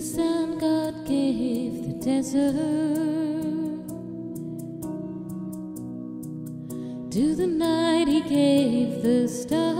the sand, God gave the desert, to the night He gave the star,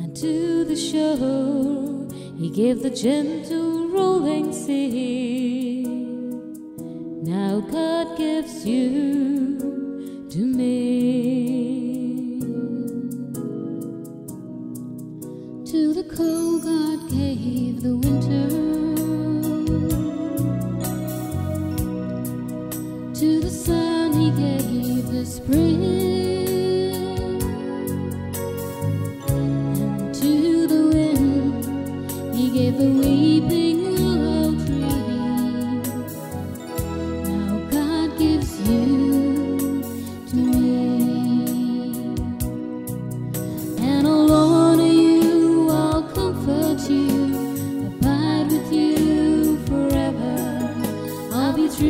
and to the shore He gave the gentle rolling sea. Now God gives you to me. brave the winter to the sun he gave the spring and to the wind he gave a weeping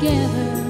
together.